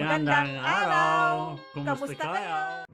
Magandang araw! Kumusta kayo?